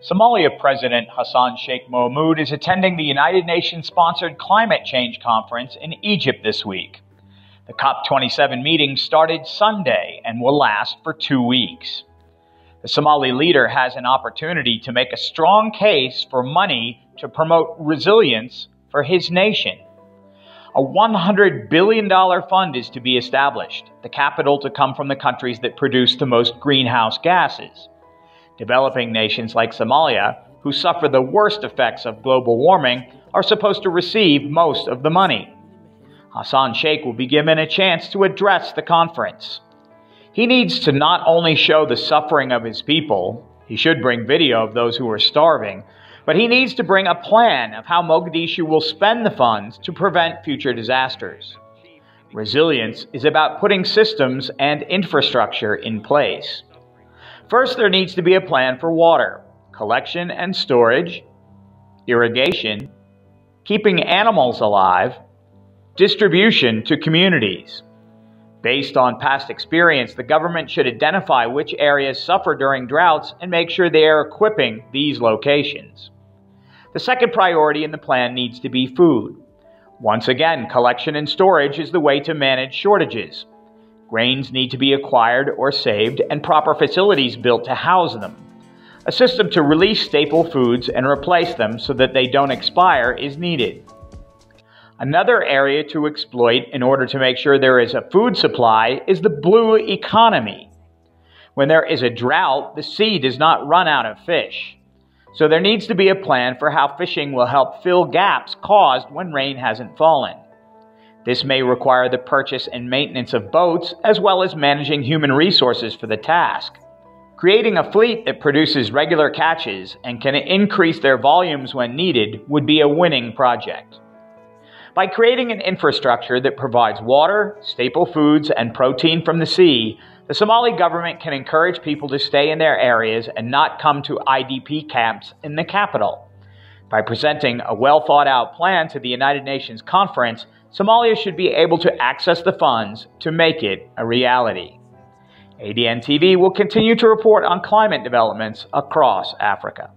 Somalia President Hassan Sheikh Mohamud is attending the United Nations sponsored climate change conference in Egypt this week. The COP27 meeting started Sunday and will last for two weeks. The Somali leader has an opportunity to make a strong case for money to promote resilience for his nation. A $100 billion fund is to be established, the capital to come from the countries that produce the most greenhouse gases. Developing nations like Somalia, who suffer the worst effects of global warming, are supposed to receive most of the money. Hassan Sheikh will be given a chance to address the conference. He needs to not only show the suffering of his people, he should bring video of those who are starving, but he needs to bring a plan of how Mogadishu will spend the funds to prevent future disasters. Resilience is about putting systems and infrastructure in place. First, there needs to be a plan for water, collection and storage, irrigation, keeping animals alive, distribution to communities. Based on past experience, the government should identify which areas suffer during droughts and make sure they are equipping these locations. The second priority in the plan needs to be food. Once again, collection and storage is the way to manage shortages. Grains need to be acquired or saved, and proper facilities built to house them. A system to release staple foods and replace them so that they don't expire is needed. Another area to exploit in order to make sure there is a food supply is the blue economy. When there is a drought, the sea does not run out of fish. So there needs to be a plan for how fishing will help fill gaps caused when rain hasn't fallen. This may require the purchase and maintenance of boats, as well as managing human resources for the task. Creating a fleet that produces regular catches and can increase their volumes when needed would be a winning project. By creating an infrastructure that provides water, staple foods, and protein from the sea, the Somali government can encourage people to stay in their areas and not come to IDP camps in the capital. By presenting a well thought out plan to the United Nations conference, Somalia should be able to access the funds to make it a reality. ADN TV will continue to report on climate developments across Africa.